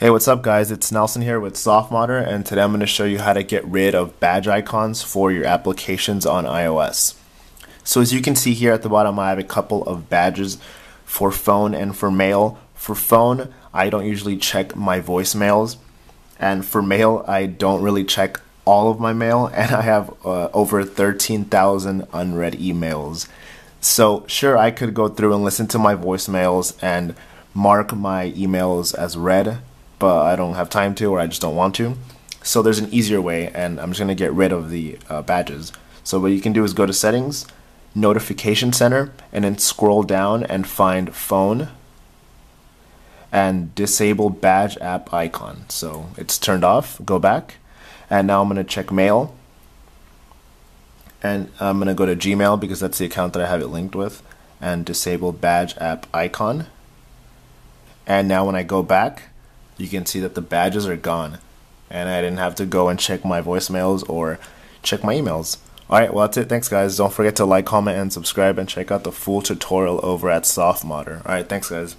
Hey, what's up guys? It's Nelson here with SoftModder and today I'm going to show you how to get rid of badge icons for your applications on iOS. So as you can see here at the bottom I have a couple of badges for phone and for mail. For phone I don't usually check my voicemails and for mail I don't really check all of my mail and I have uh, over 13,000 unread emails. So sure I could go through and listen to my voicemails and mark my emails as read but I don't have time to or I just don't want to. So there's an easier way, and I'm just going to get rid of the uh, badges. So what you can do is go to Settings, Notification Center, and then scroll down and find Phone and disable badge app icon. So it's turned off. Go back, and now I'm going to check Mail, and I'm going to go to Gmail because that's the account that I have it linked with, and disable badge app icon. And now when I go back, you can see that the badges are gone and I didn't have to go and check my voicemails or check my emails. Alright, well that's it. Thanks guys. Don't forget to like, comment, and subscribe and check out the full tutorial over at SoftModder. Alright, thanks guys.